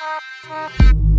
Thank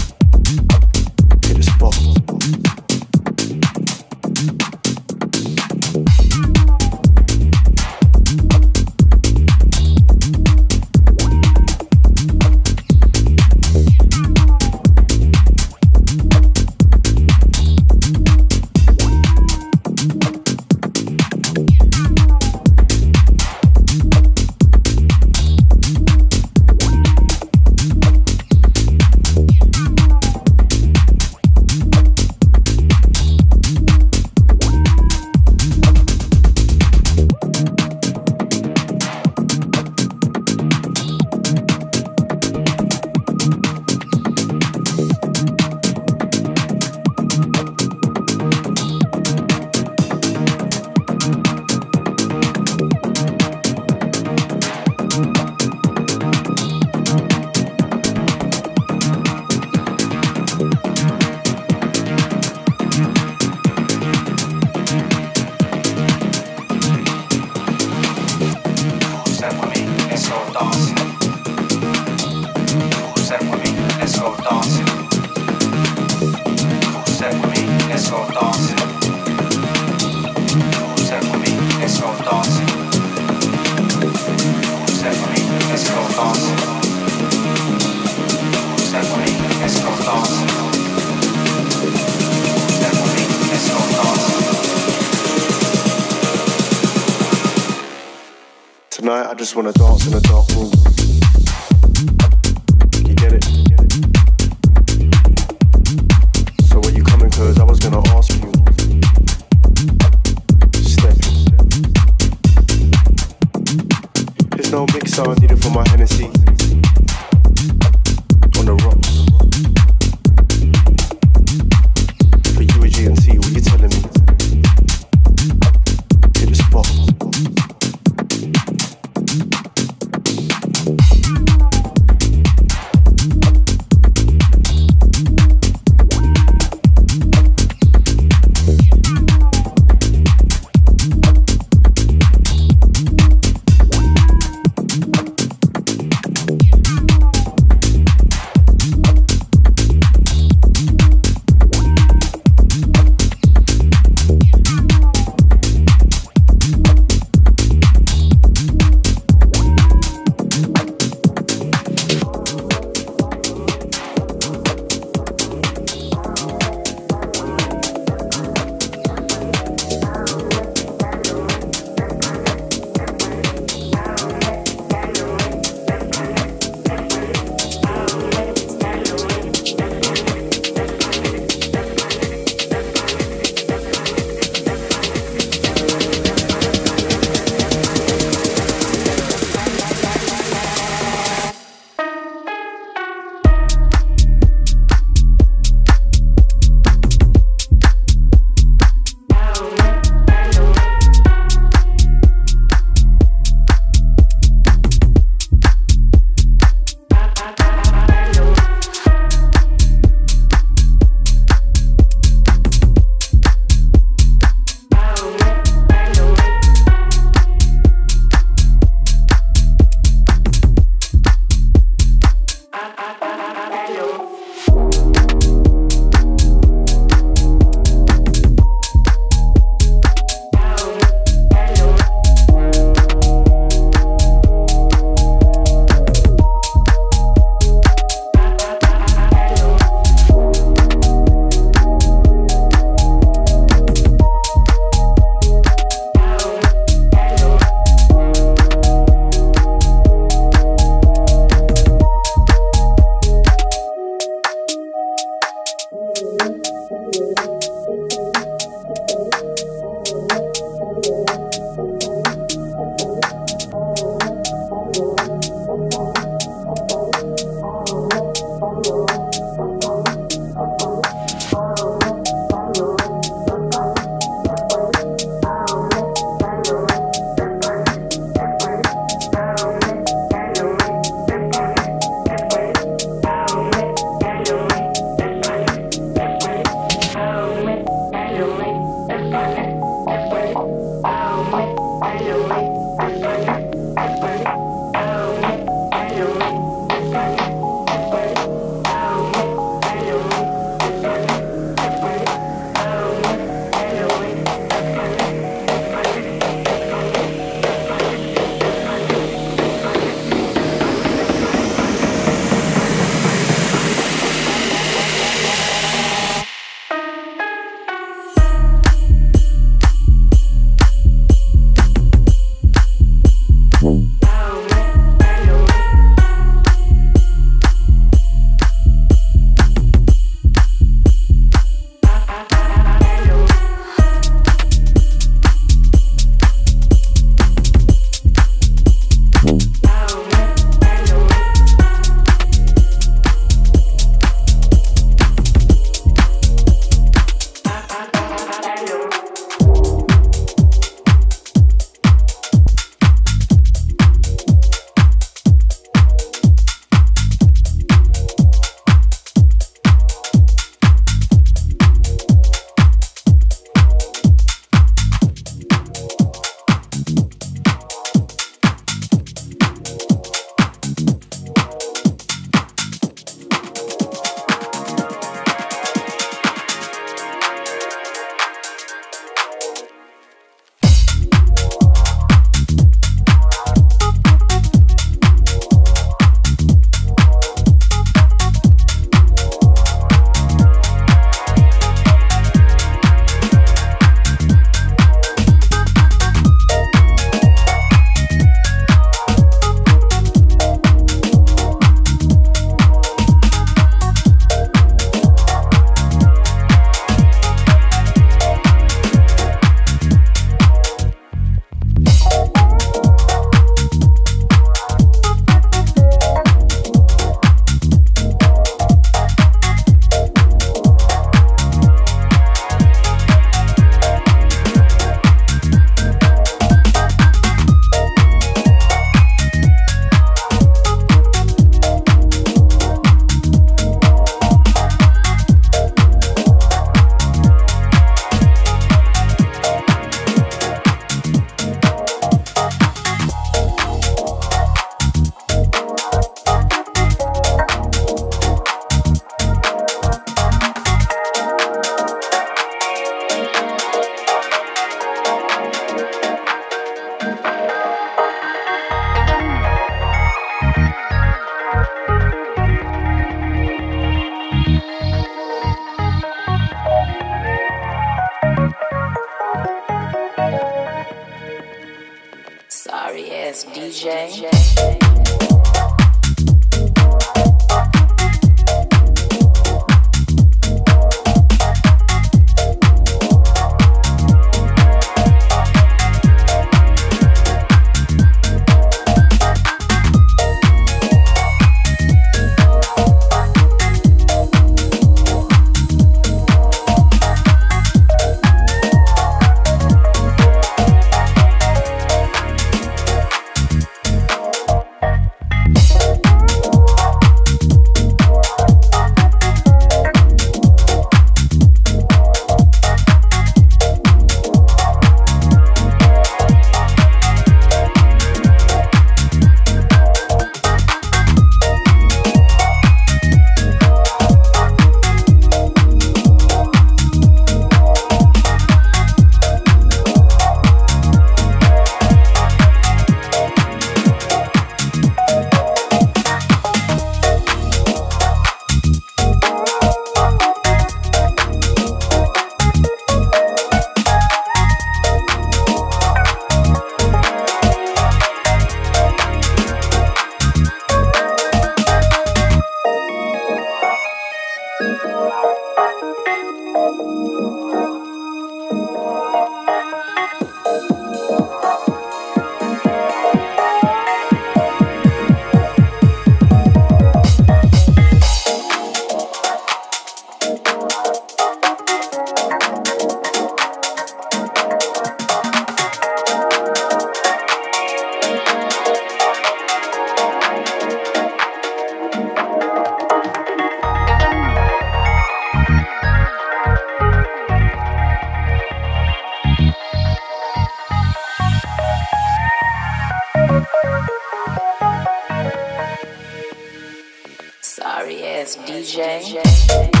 as DJ.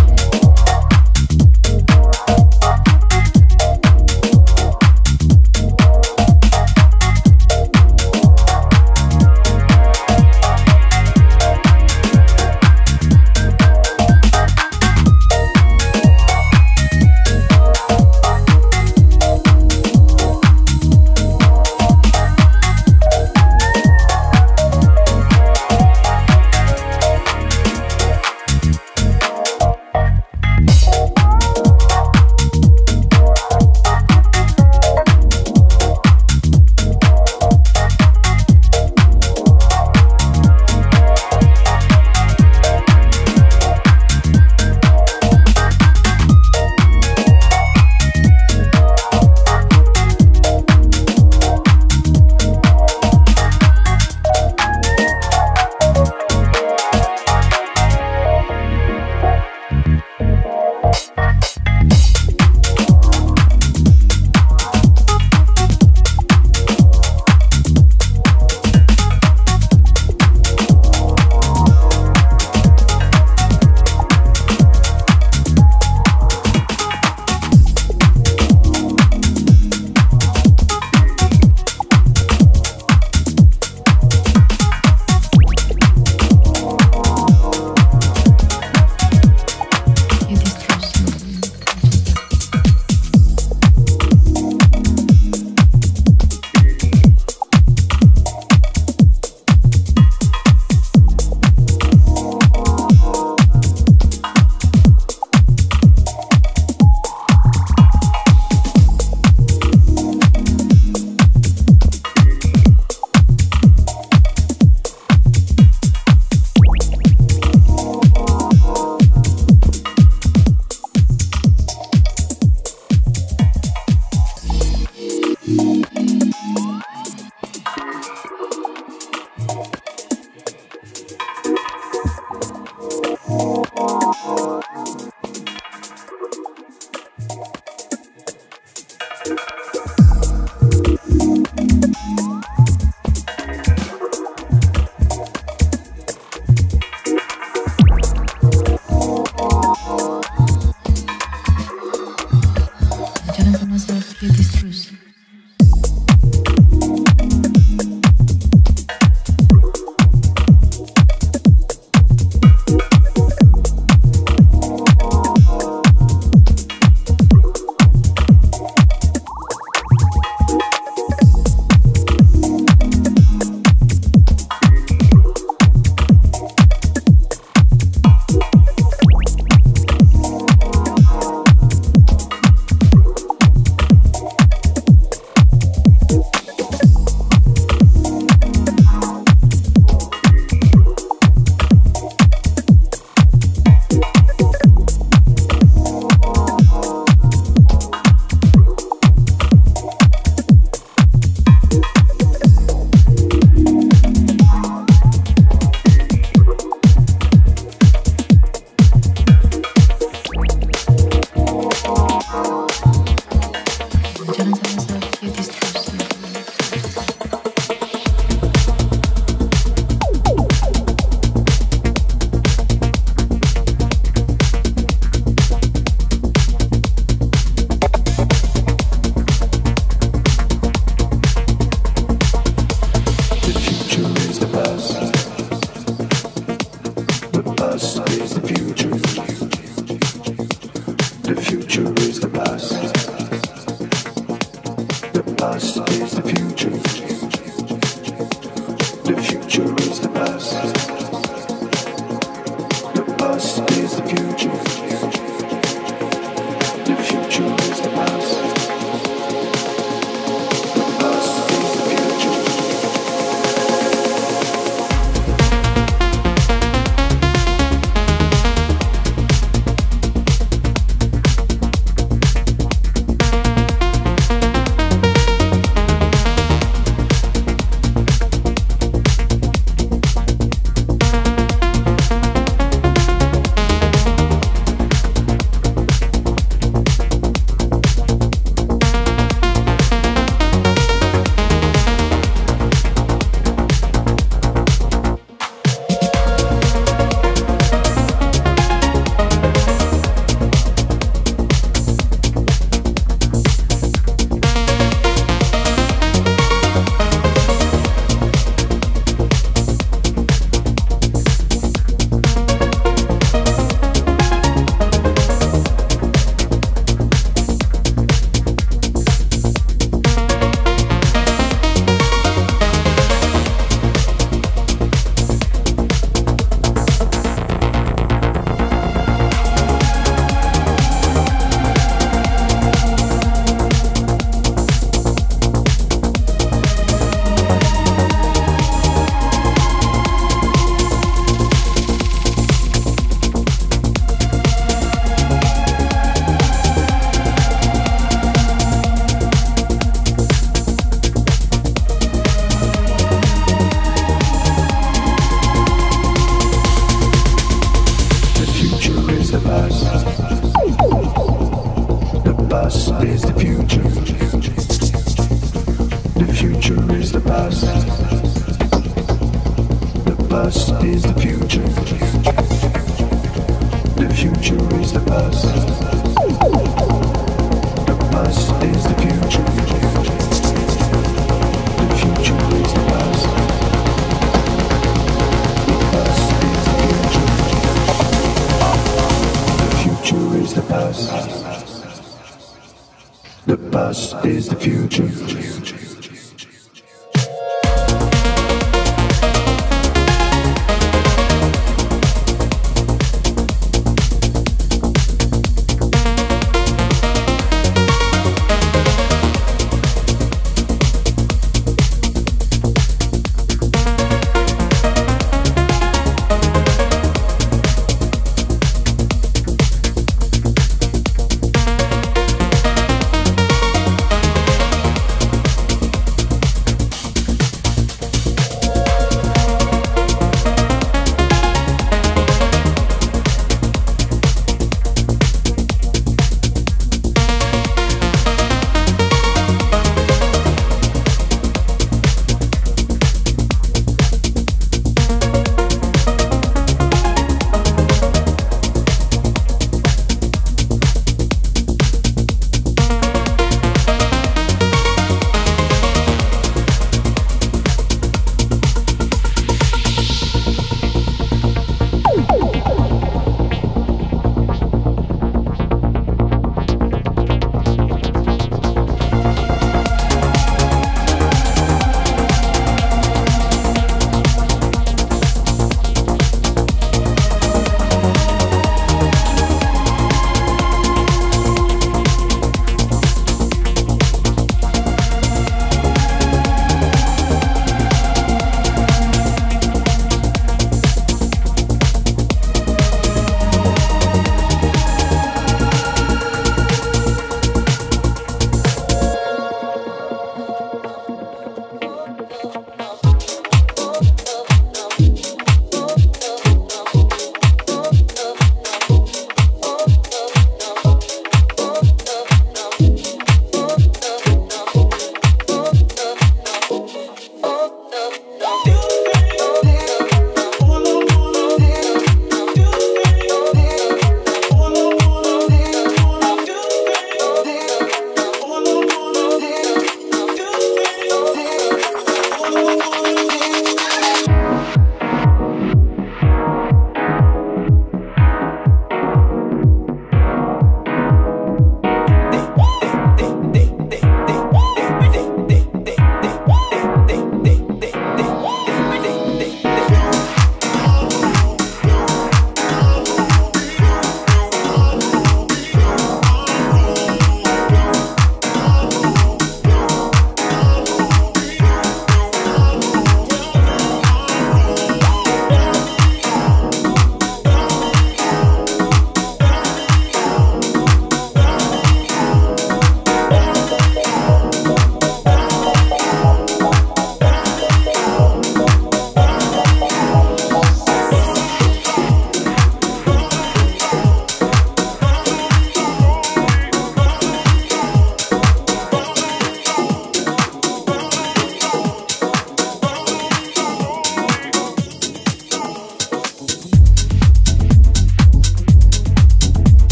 huge.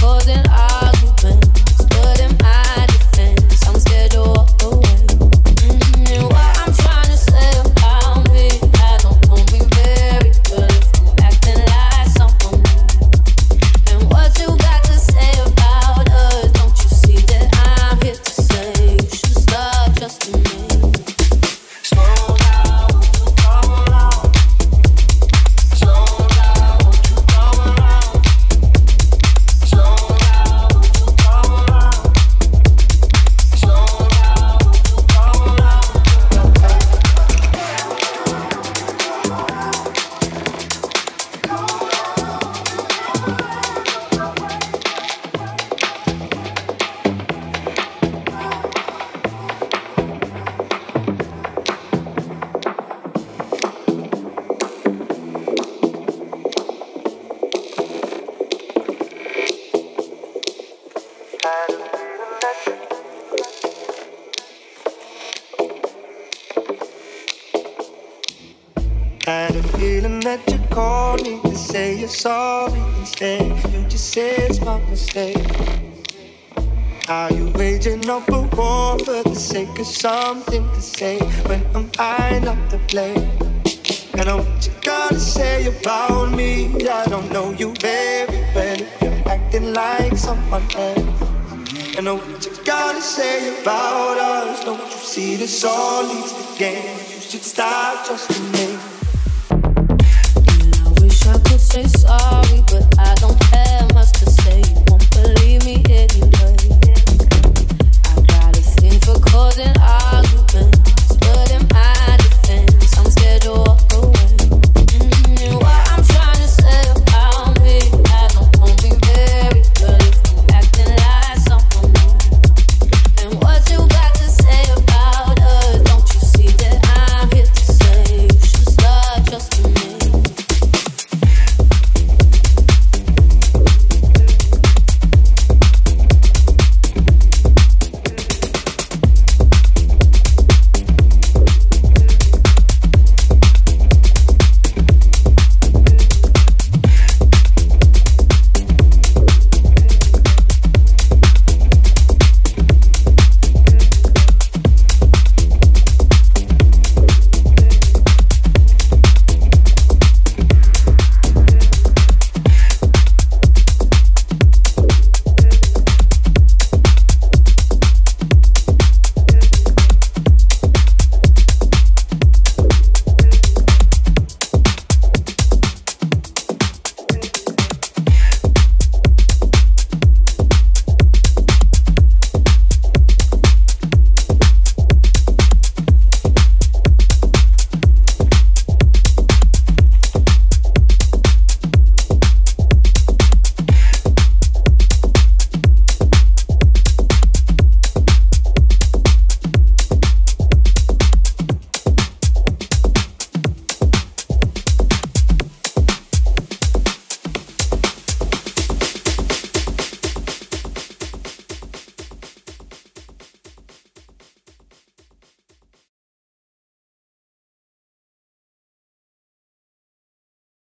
causing I of something to say when I'm I not to blame? I what you gotta say about me. I don't know you very well. You're acting like someone else. I what you gotta say about us. Don't you see this all leads to games? You should stop trusting